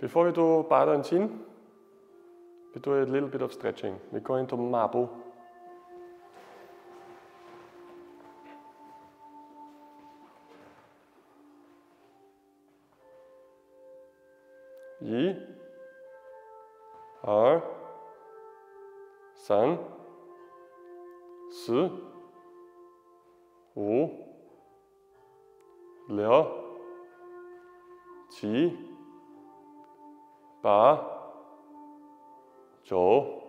Before we do Ba Duan Jin, we do a little bit of stretching. We go into Mabu. Yi, Er, San, Si, Wu, Liao, Qi, 八、九、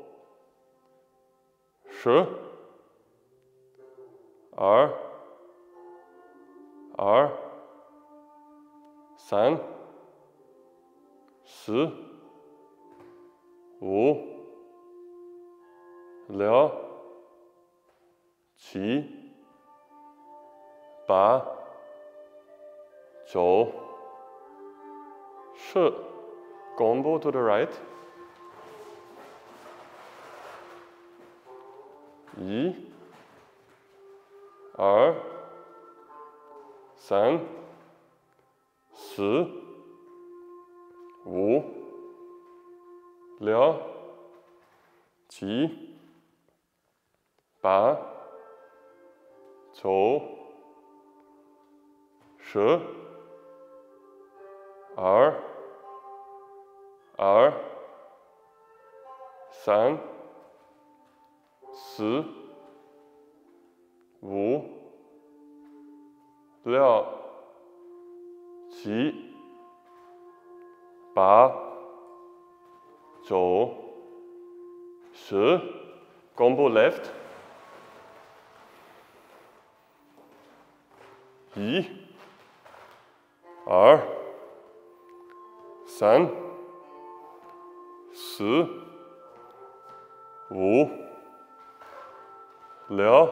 十、二、二、三、四、五、六、七、八、九、十。Combo to the right。一、二、三、四、五、六、七、八、九、十、二。二、三、四、五、六、七、八、九、十弓步 left，一、二、三。十、五、六、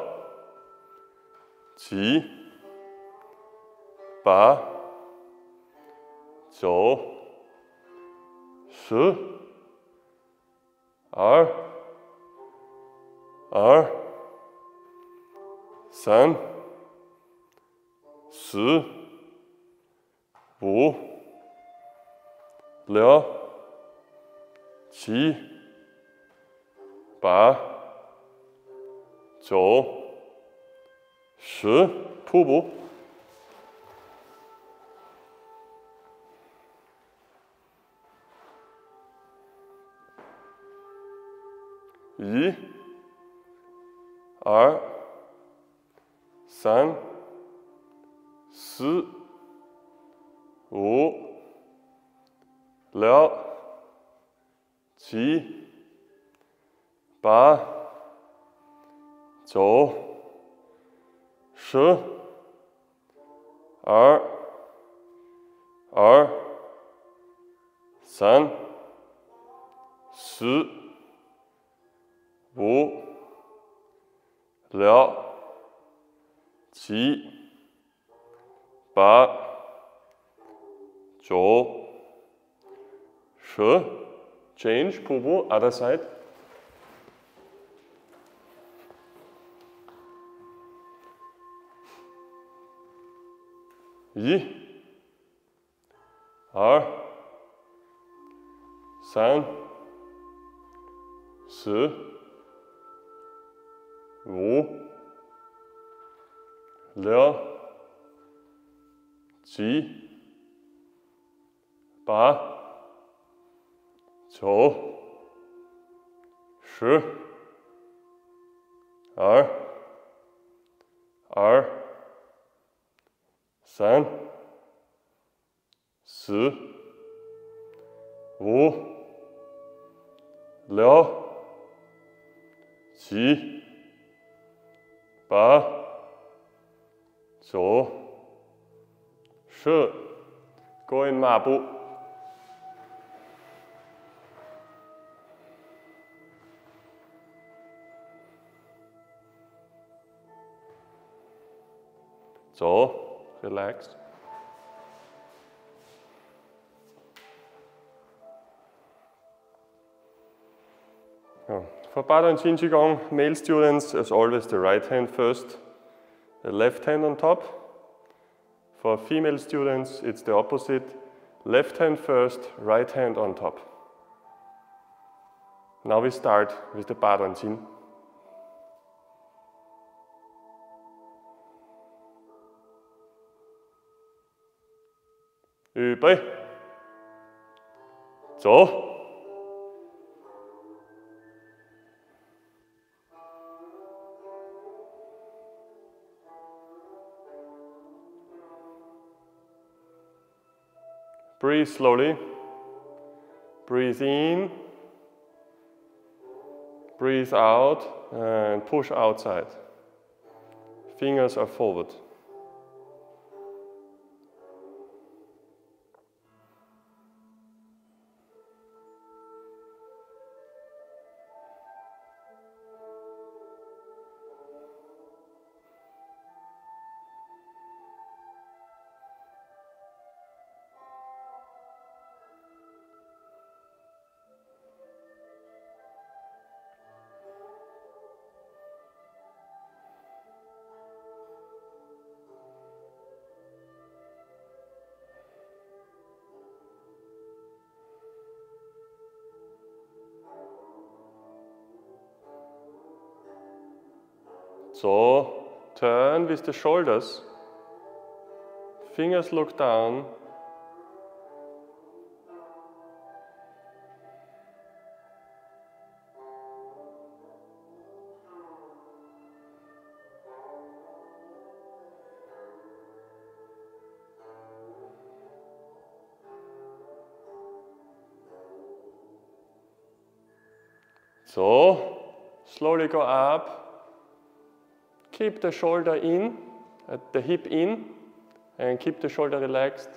七、八、九、十、二、二、三、四、五、六。七、八、九、十，瀑布。一、二、三、四、五、六。七、八、九、十、二、二、三、四、五、六、七、八、九、十。Change, Pubu, other side. Yi. R. San. Su. Wu. Liao. Ji. Ba. 九、十、二、二、三、四、五、六、七、八、九、十，勾一马步。So, relaxed. For Ba Duan Jin Qigong, male students, as always, the right hand first, the left hand on top. For female students, it's the opposite. Left hand first, right hand on top. Now we start with the Ba Duan Jin. 预备，走。Breathe slowly. Breathe in. Breathe out and push outside. Fingers are forward. So, turn with the shoulders. Fingers look down. So, slowly go up Keep the shoulder in, uh, the hip in, and keep the shoulder relaxed.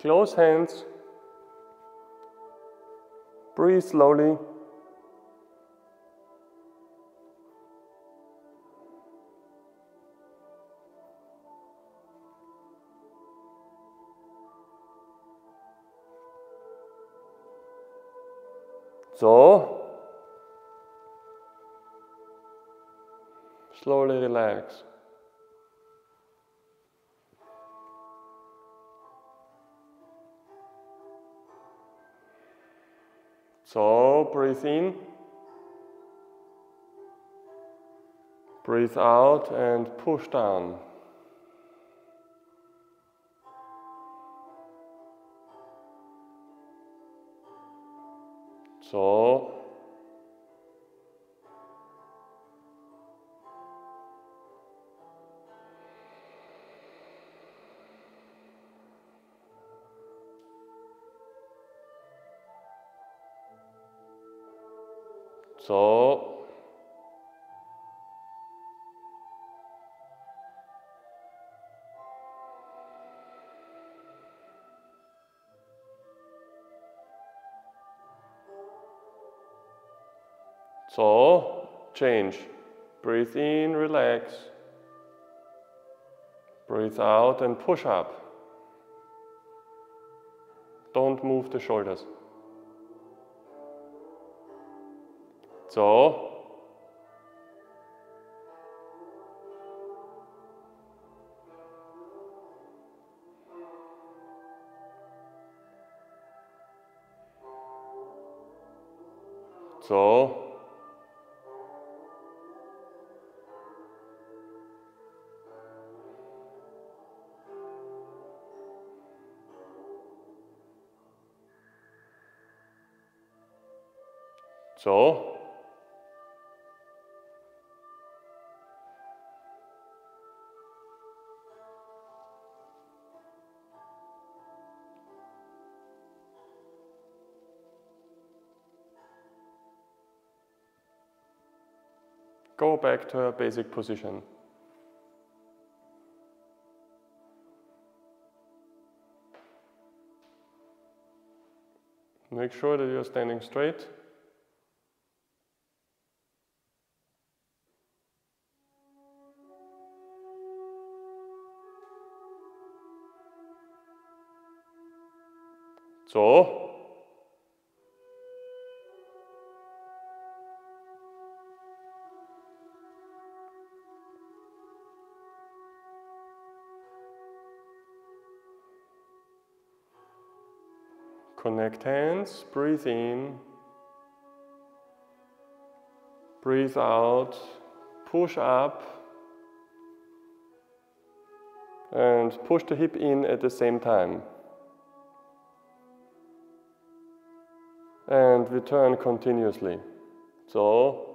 Close hands. Breathe slowly. So, slowly relax. So breathe in, breathe out, and push down. So So, So, change. Breathe in, relax. Breathe out and push up. Don't move the shoulders. So, So. So. go back to her basic position. Make sure that you're standing straight. So, neck tense, breathe in, breathe out, push up, and push the hip in at the same time. And return continuously. So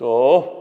So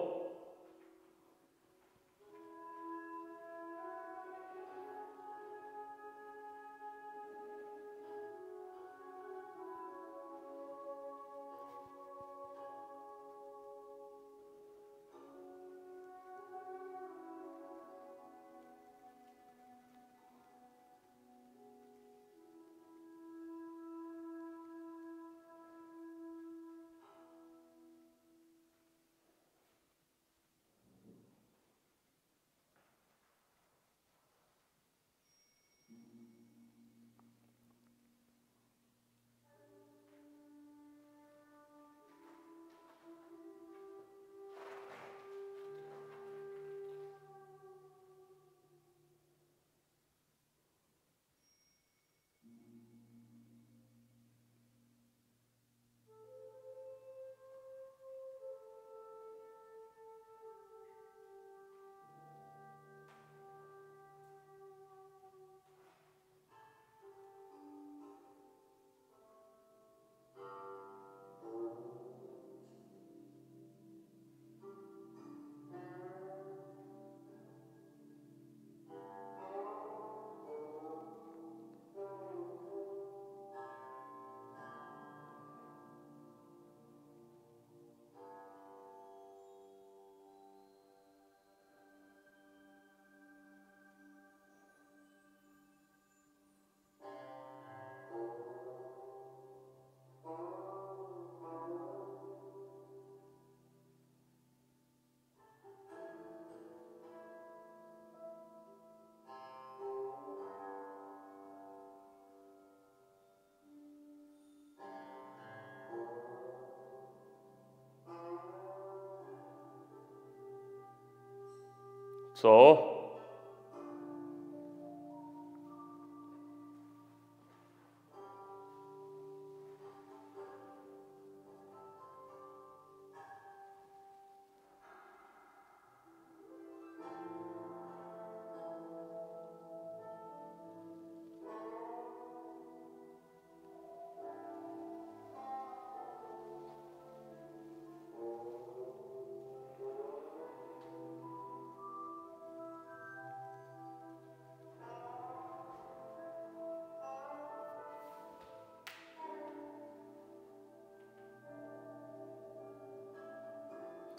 So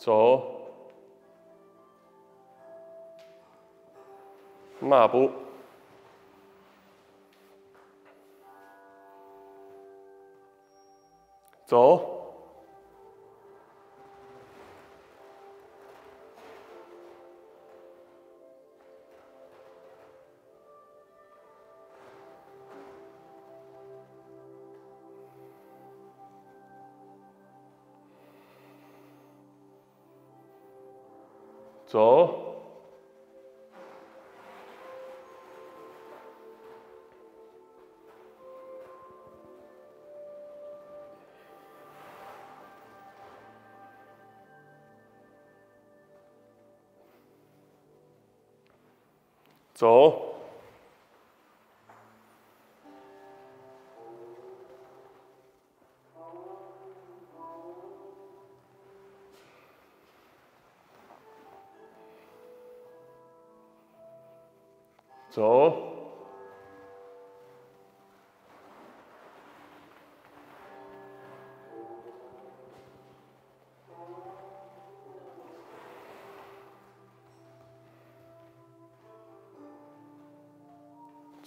走，马步，走。So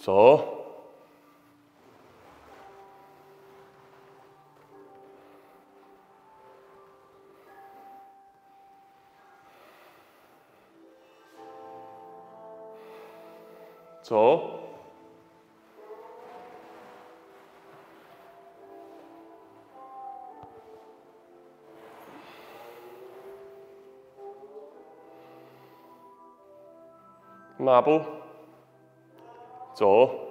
走，走，马步。走。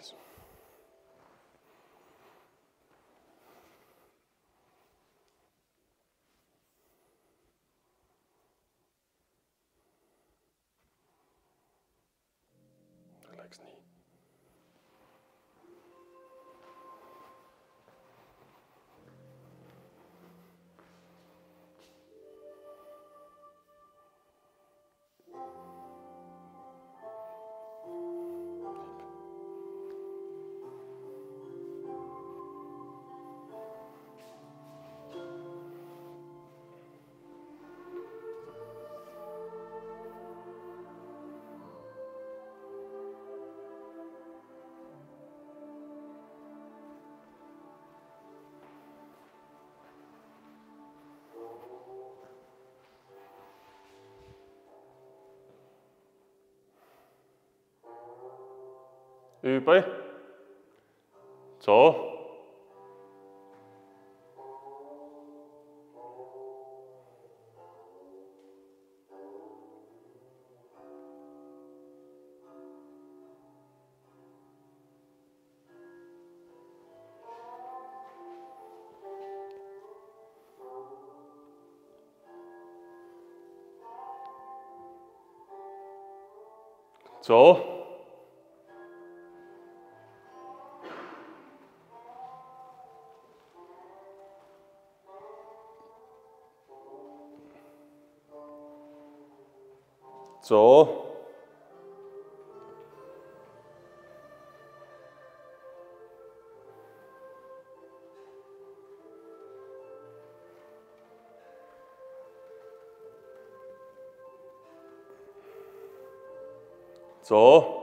eyes. The legs knee. 预备，走。走。So, so,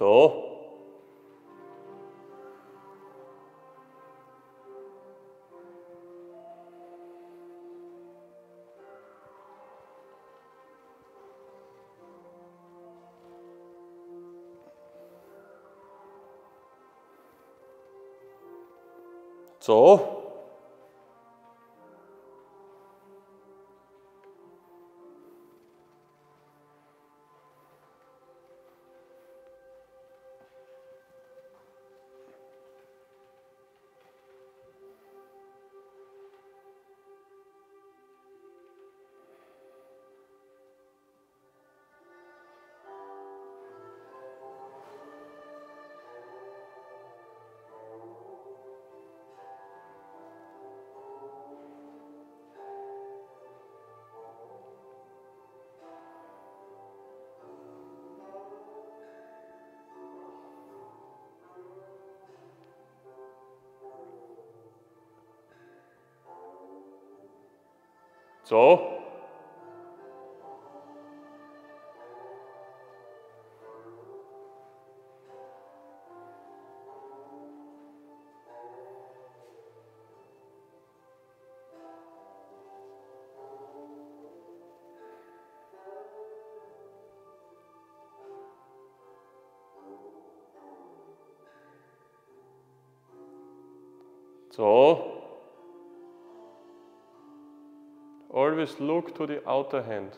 走，走。走。走。always look to the outer hand.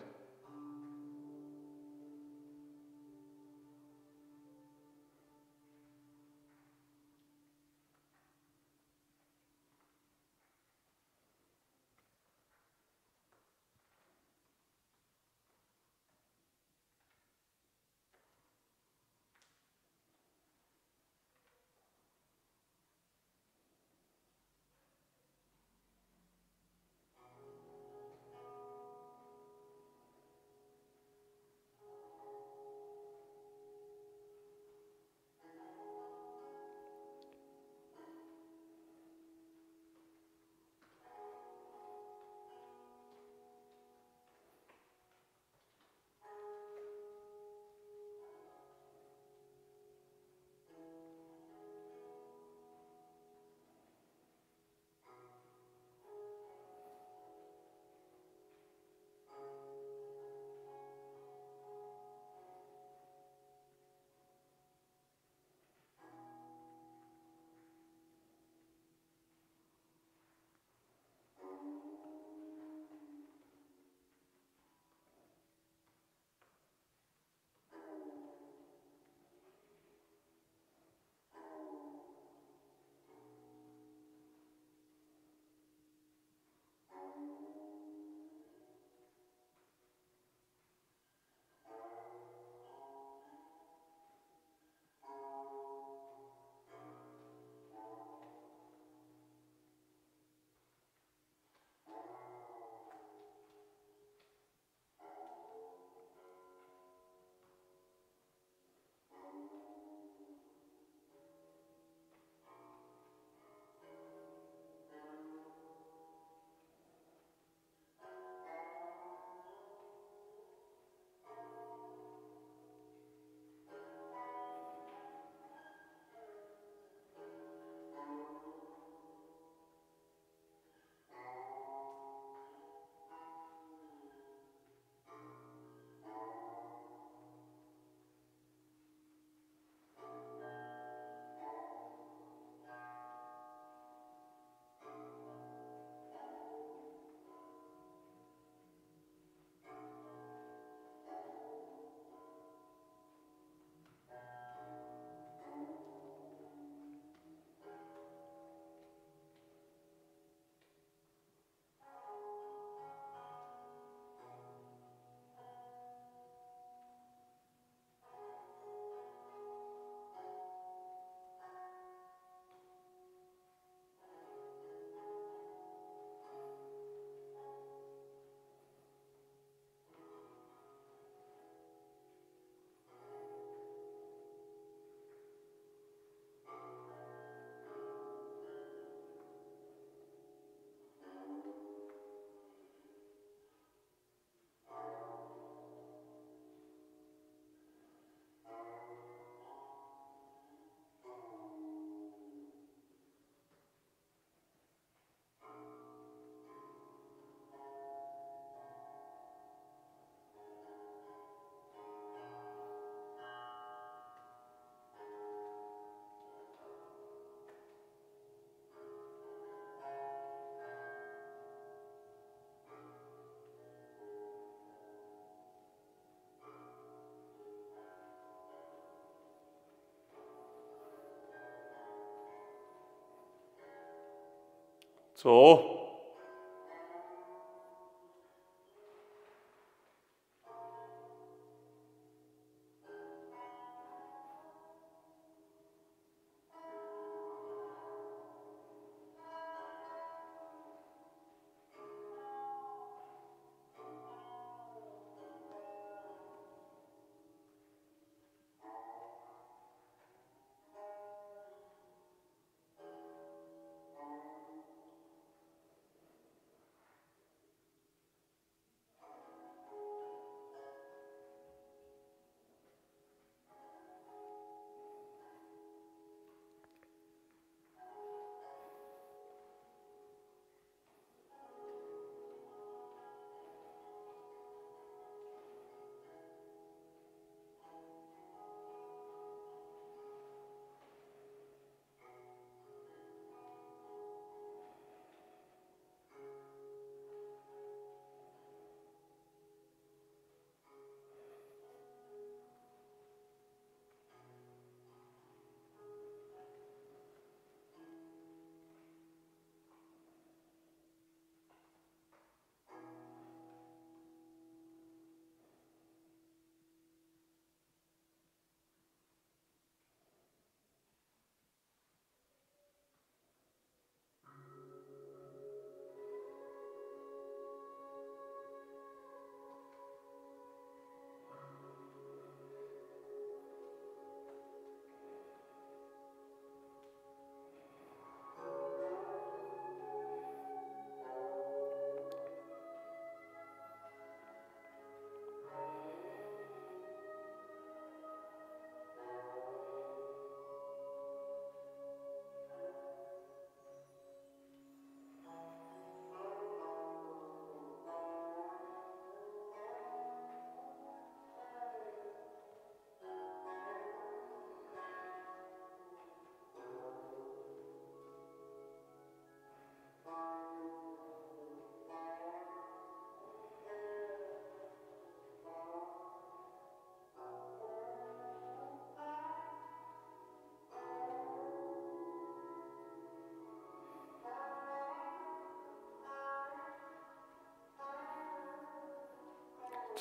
So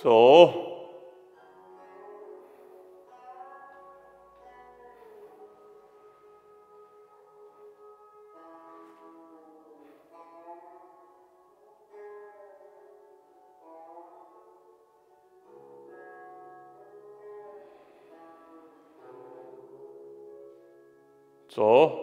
So, So,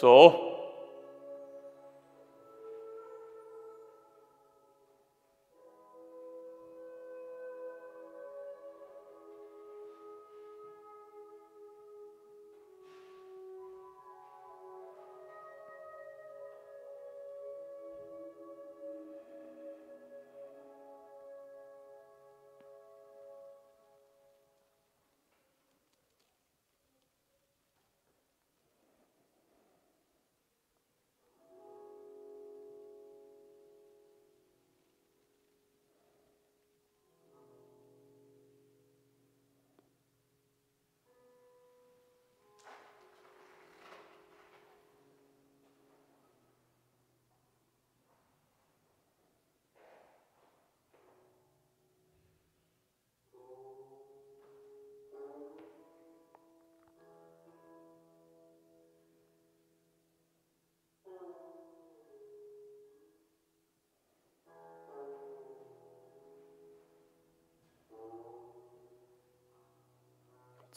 走。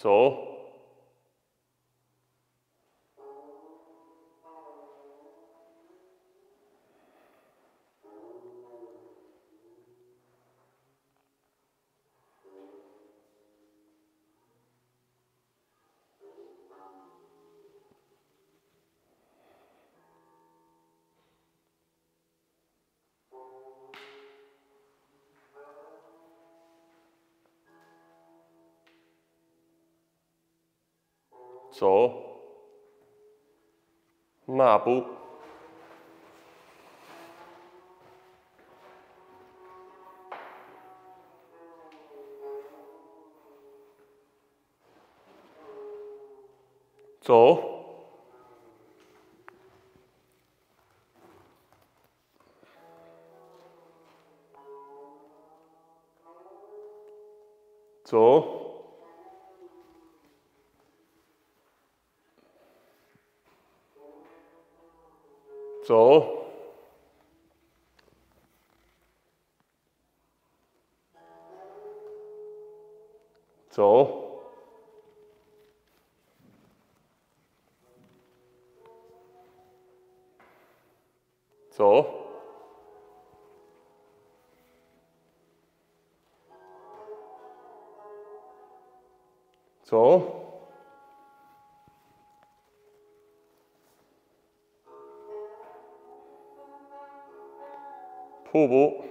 So 走，马步，走。走。方を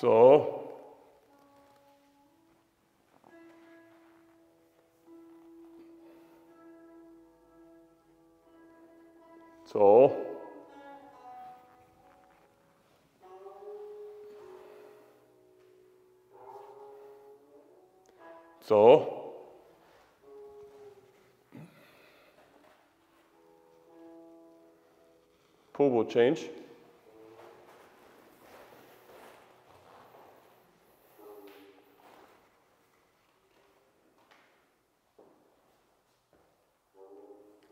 So, so, so. Pull will change.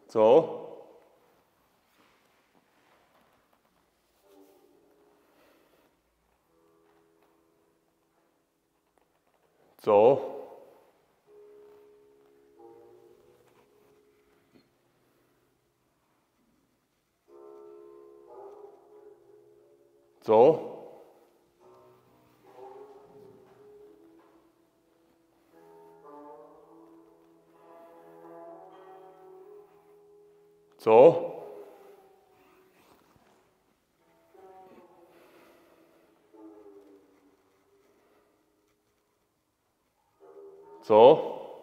So. So. 走，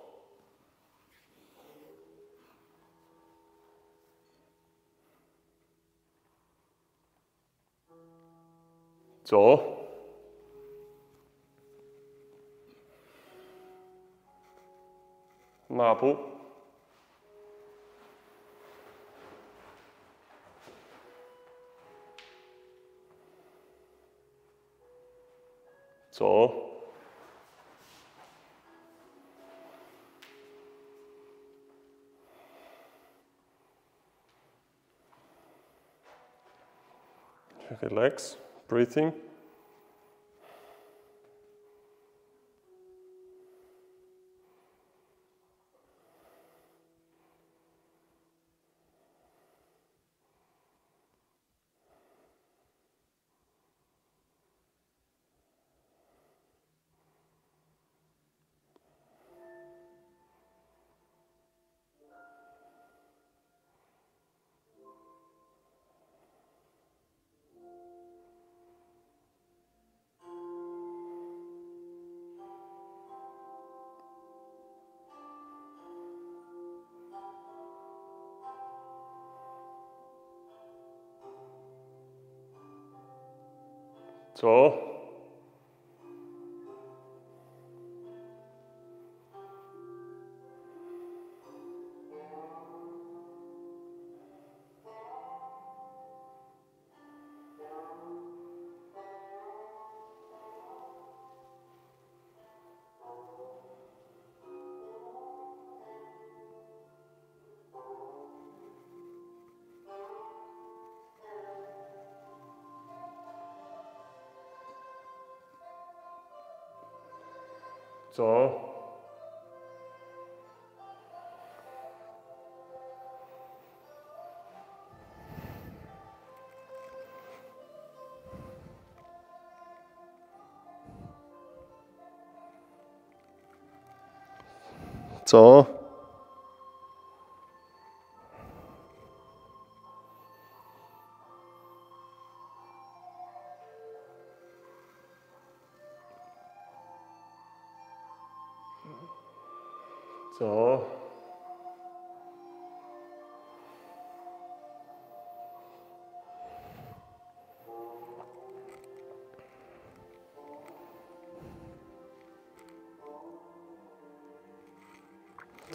走，马步，走。relax, breathing. So So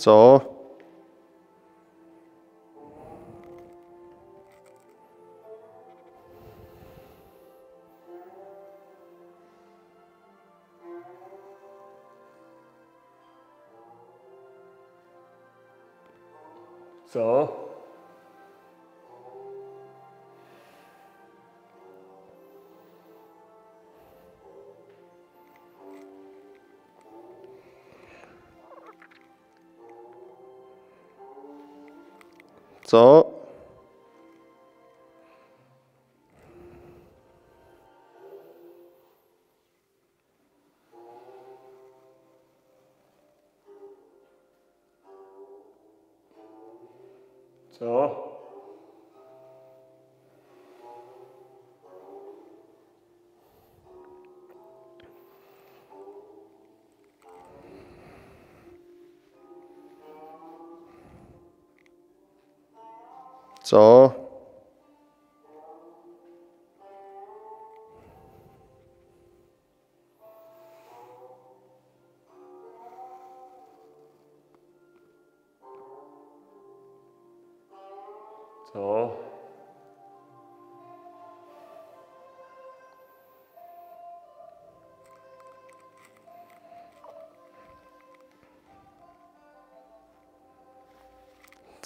走。走。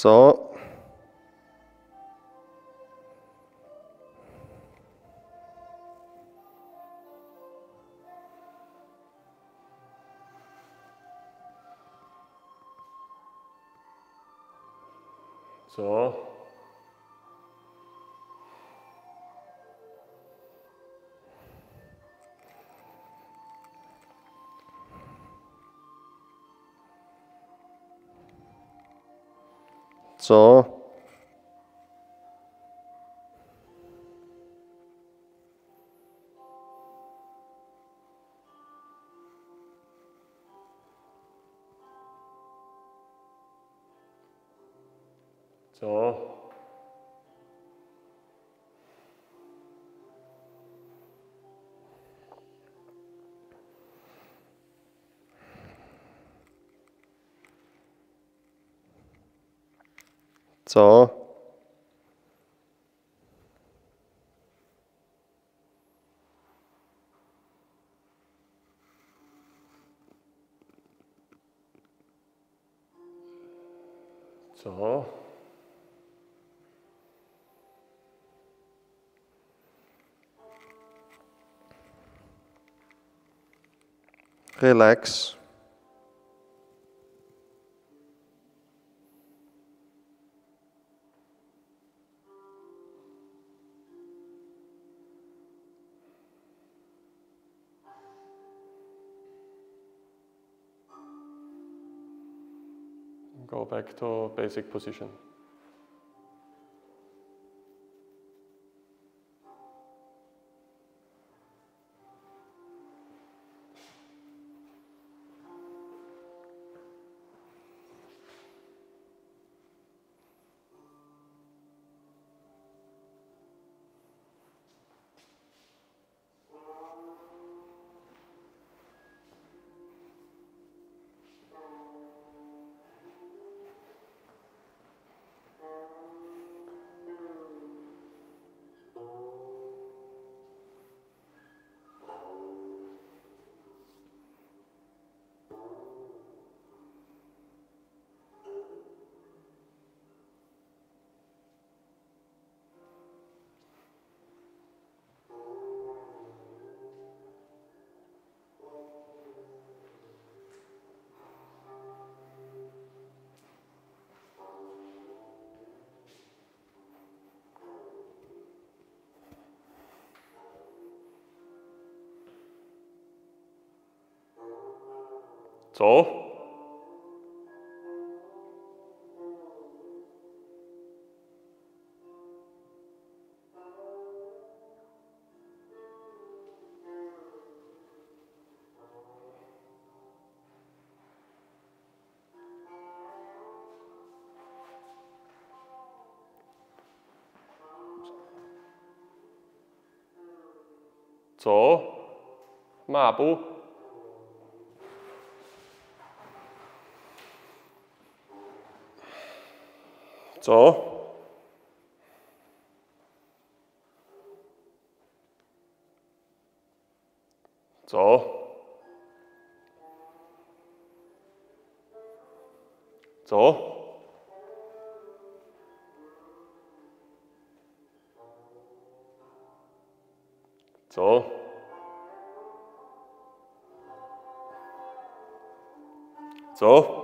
そう So. So. So. relax. Go back to basic position. 走，走，马步。走！走！走！走！走！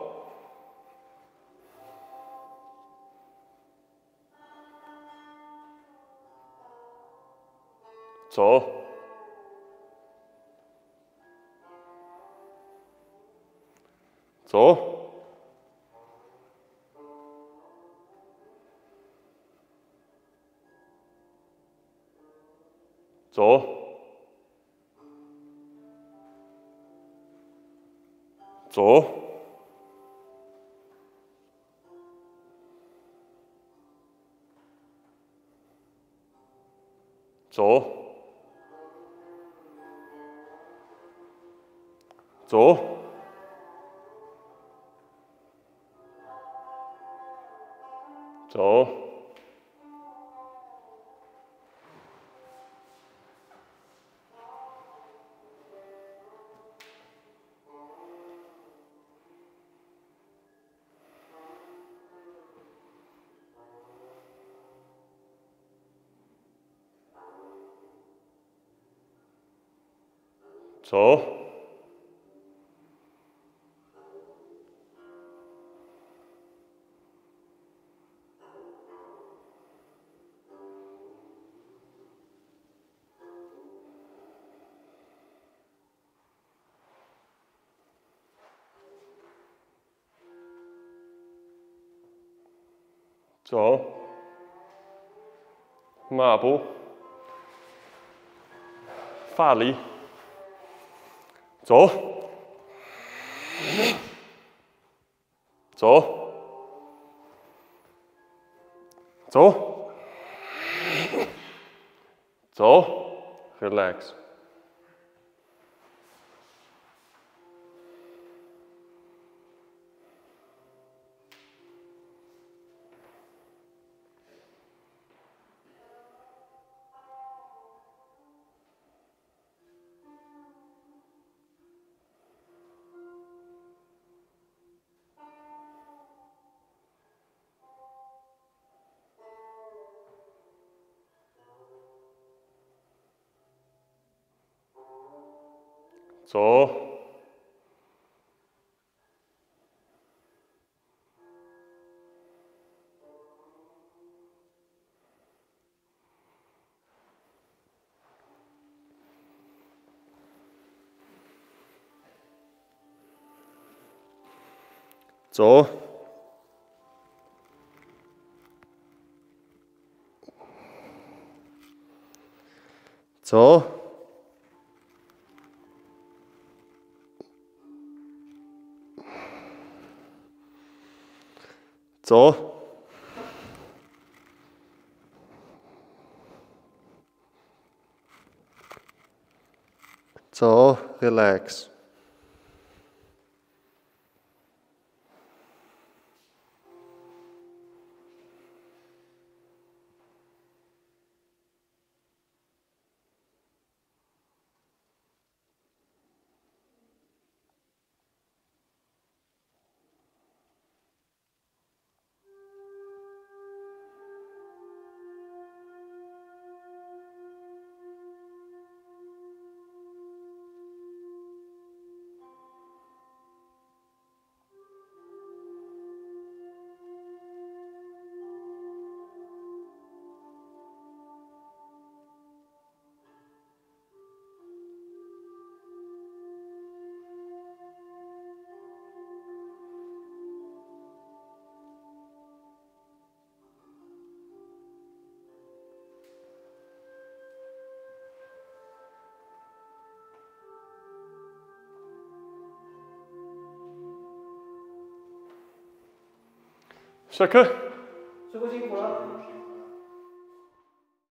走，走，马步，发力。走，走，走，走，relax。So. So. So. So, relax. Checker.